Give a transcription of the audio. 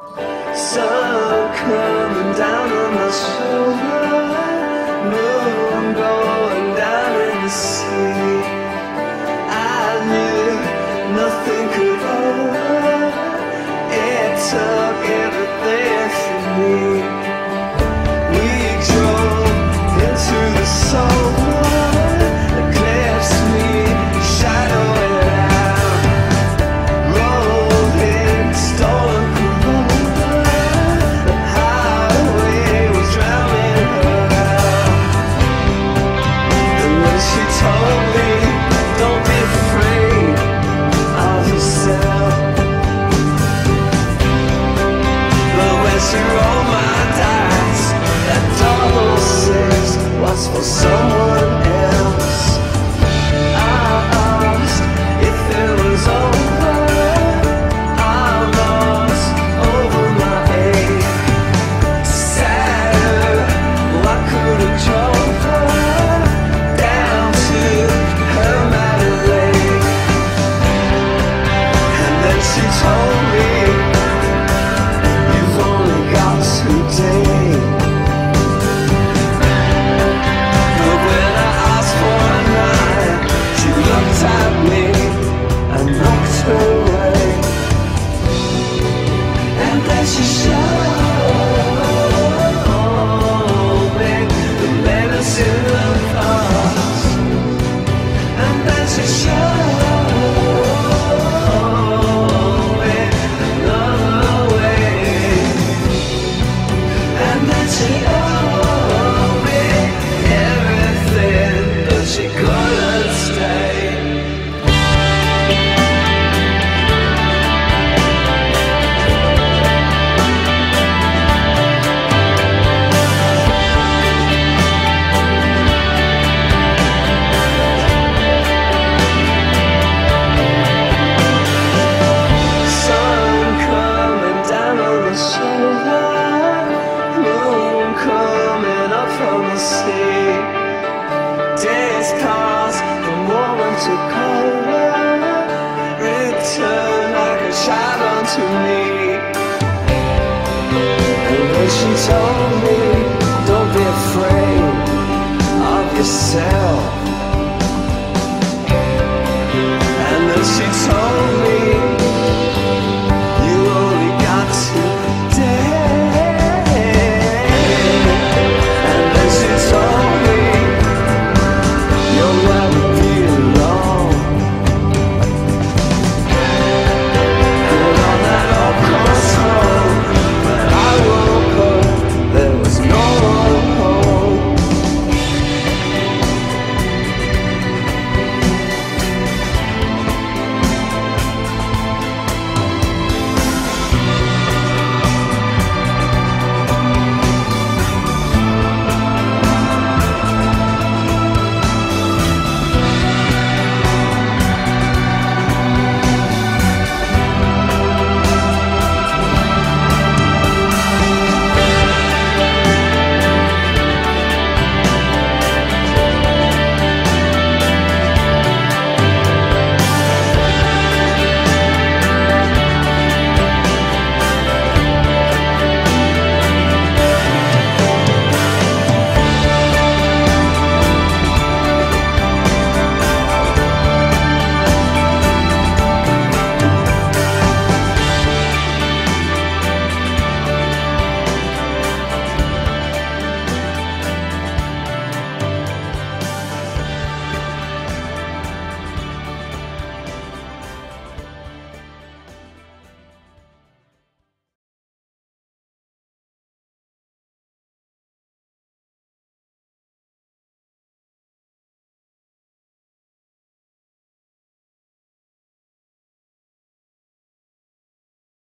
So coming down on my shoulder, moon going down in the sea. to all my dice. That double six was for someone else. see Days pass from moment to color Return like a shadow to me. And when she told me Don't be afraid of yourself